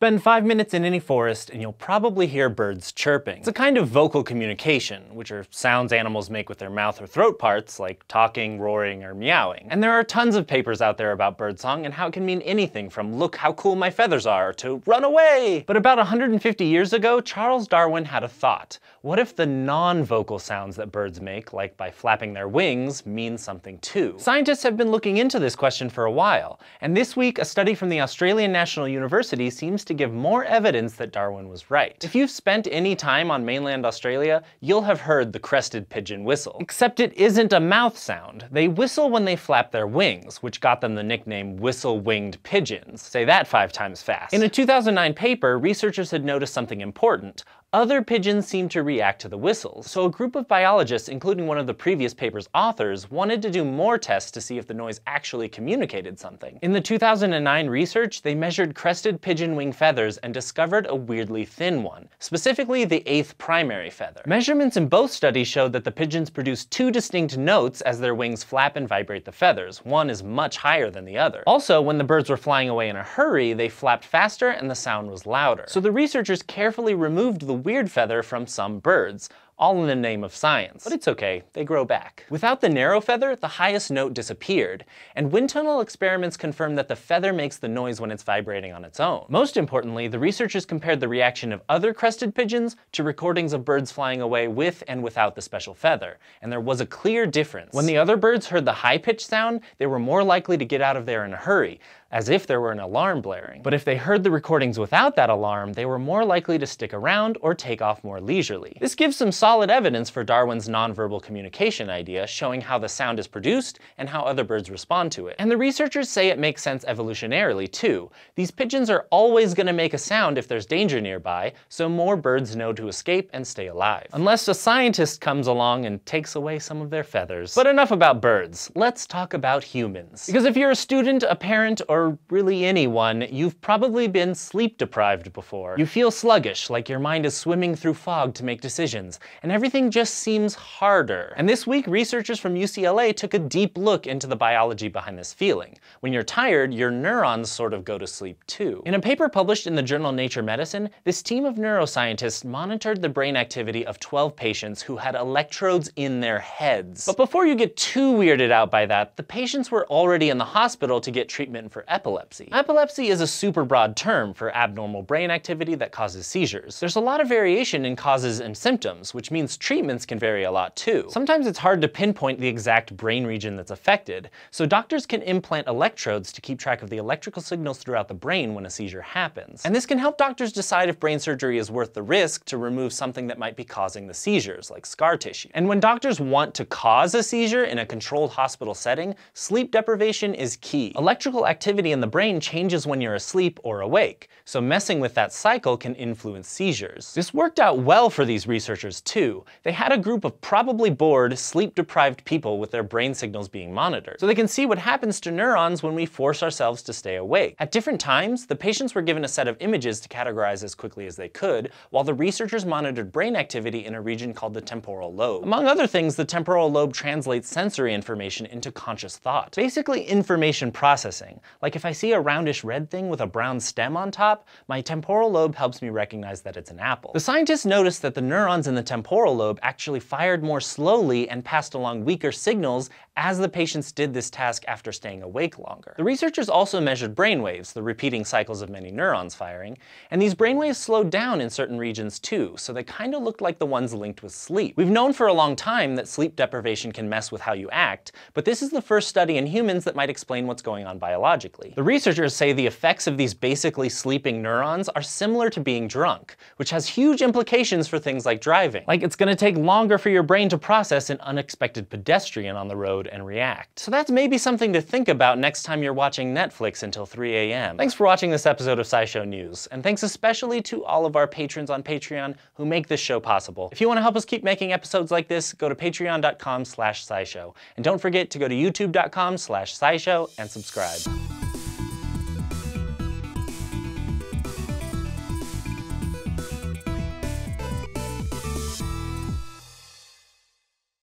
Spend five minutes in any forest and you'll probably hear birds chirping. It's a kind of vocal communication, which are sounds animals make with their mouth or throat parts, like talking, roaring, or meowing. And there are tons of papers out there about birdsong and how it can mean anything from look how cool my feathers are to run away. But about 150 years ago, Charles Darwin had a thought. What if the non-vocal sounds that birds make, like by flapping their wings, mean something too? Scientists have been looking into this question for a while, and this week a study from the Australian National University seems to give more evidence that Darwin was right. If you've spent any time on mainland Australia, you'll have heard the crested pigeon whistle. Except it isn't a mouth sound. They whistle when they flap their wings, which got them the nickname whistle-winged pigeons. Say that five times fast. In a 2009 paper, researchers had noticed something important. Other pigeons seem to react to the whistles, so a group of biologists, including one of the previous paper's authors, wanted to do more tests to see if the noise actually communicated something. In the 2009 research, they measured crested pigeon wing feathers and discovered a weirdly thin one, specifically the eighth primary feather. Measurements in both studies showed that the pigeons produce two distinct notes as their wings flap and vibrate the feathers. One is much higher than the other. Also, when the birds were flying away in a hurry, they flapped faster and the sound was louder. So the researchers carefully removed the weird feather from some birds, all in the name of science. But it's okay, they grow back. Without the narrow feather, the highest note disappeared, and wind tunnel experiments confirm that the feather makes the noise when it's vibrating on its own. Most importantly, the researchers compared the reaction of other crested pigeons to recordings of birds flying away with and without the special feather, and there was a clear difference. When the other birds heard the high-pitched sound, they were more likely to get out of there in a hurry, as if there were an alarm blaring. But if they heard the recordings without that alarm, they were more likely to stick around or take off more leisurely. This gives some solid evidence for Darwin's nonverbal communication idea, showing how the sound is produced and how other birds respond to it. And the researchers say it makes sense evolutionarily too. These pigeons are always going to make a sound if there's danger nearby, so more birds know to escape and stay alive. Unless a scientist comes along and takes away some of their feathers. But enough about birds, let's talk about humans. Because if you're a student, a parent, or really anyone, you've probably been sleep deprived before. You feel sluggish, like your mind is swimming through fog to make decisions, and everything just seems harder. And this week, researchers from UCLA took a deep look into the biology behind this feeling. When you're tired, your neurons sort of go to sleep too. In a paper published in the journal Nature Medicine, this team of neuroscientists monitored the brain activity of 12 patients who had electrodes in their heads. But before you get too weirded out by that, the patients were already in the hospital to get treatment for epilepsy. Epilepsy is a super broad term for abnormal brain activity that causes seizures. There's a lot of variation in causes and symptoms, which means treatments can vary a lot too. Sometimes it's hard to pinpoint the exact brain region that's affected, so doctors can implant electrodes to keep track of the electrical signals throughout the brain when a seizure happens. And this can help doctors decide if brain surgery is worth the risk to remove something that might be causing the seizures, like scar tissue. And when doctors want to cause a seizure in a controlled hospital setting, sleep deprivation is key. Electrical activity in the brain changes when you're asleep or awake, so messing with that cycle can influence seizures. This worked out well for these researchers too. They had a group of probably bored, sleep-deprived people with their brain signals being monitored, so they can see what happens to neurons when we force ourselves to stay awake. At different times, the patients were given a set of images to categorize as quickly as they could, while the researchers monitored brain activity in a region called the temporal lobe. Among other things, the temporal lobe translates sensory information into conscious thought. Basically information processing, like like if I see a roundish red thing with a brown stem on top, my temporal lobe helps me recognize that it's an apple. The scientists noticed that the neurons in the temporal lobe actually fired more slowly and passed along weaker signals as the patients did this task after staying awake longer. The researchers also measured brainwaves, the repeating cycles of many neurons firing, and these brainwaves slowed down in certain regions too, so they kind of looked like the ones linked with sleep. We've known for a long time that sleep deprivation can mess with how you act, but this is the first study in humans that might explain what's going on biologically. The researchers say the effects of these basically sleeping neurons are similar to being drunk, which has huge implications for things like driving. Like it's gonna take longer for your brain to process an unexpected pedestrian on the road and react. So that's maybe something to think about next time you're watching Netflix until 3 a.m. Thanks for watching this episode of SciShow News, and thanks especially to all of our patrons on Patreon who make this show possible. If you want to help us keep making episodes like this, go to patreon.com slash scishow. And don't forget to go to youtube.com slash scishow and subscribe.